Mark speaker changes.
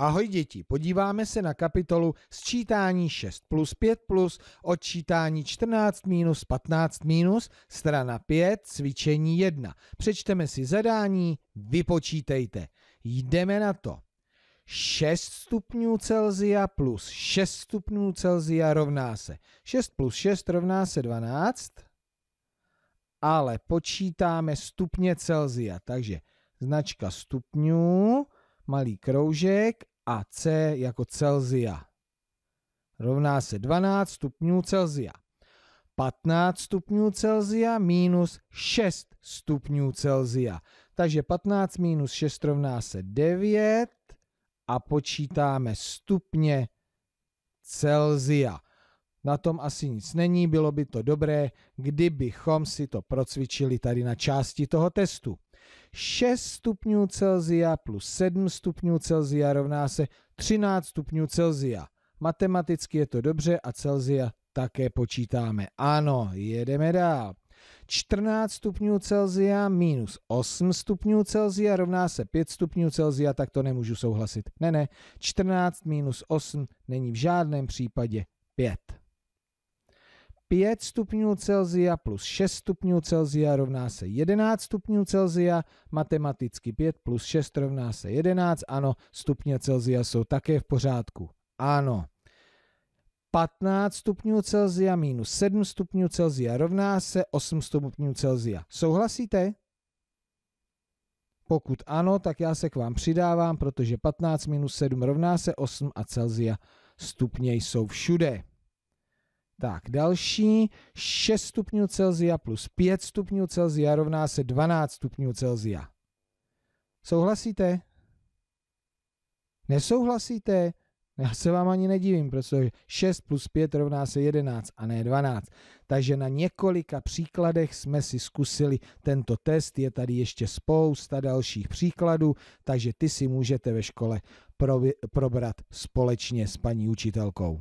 Speaker 1: Ahoj děti, podíváme se na kapitolu sčítání 6 plus 5 plus, odčítání 14 minus 15 minus, strana 5, cvičení 1. Přečteme si zadání, vypočítejte. Jdeme na to. 6 stupňů Celzia plus 6 stupňů Celzia rovná se 6 plus 6 rovná se 12, ale počítáme stupně Celzia, takže značka stupňů, malý kroužek a C jako Celzia. Rovná se 12 stupňů Celzia. 15 stupňů Celzia minus 6 stupňů Celzia. Takže 15 minus 6 rovná se 9 a počítáme stupně Celzia. Na tom asi nic není, bylo by to dobré, kdybychom si to procvičili tady na části toho testu. 6 stupňů Celzia plus 7 stupňů Celzia rovná se 13 stupňů Celzia. Matematicky je to dobře a Celzia také počítáme. Ano, jedeme dál. 14 stupňů Celzia minus 8 stupňů Celzia rovná se 5 stupňů Celzia, tak to nemůžu souhlasit. Ne, ne, 14 minus 8 není v žádném případě 5. 5 stupňů Celzia plus 6 stupňů Celzia rovná se 11 stupňů Celzia, matematicky 5 plus 6 rovná se 11, ano, stupně Celzia jsou také v pořádku. Ano. 15 stupňů Celzia minus 7 stupňů Celzia rovná se 8 stupňů Celzia. Souhlasíte? Pokud ano, tak já se k vám přidávám, protože 15 minus 7 rovná se 8 a Celzia stupně jsou všude. Tak, další 6 stupňů Celzia plus 5 stupňů Celzia rovná se 12 stupňů Celzia. Souhlasíte? Nesouhlasíte? Já se vám ani nedivím, protože 6 plus 5 rovná se 11 a ne 12. Takže na několika příkladech jsme si zkusili tento test. Je tady ještě spousta dalších příkladů, takže ty si můžete ve škole probrat společně s paní učitelkou.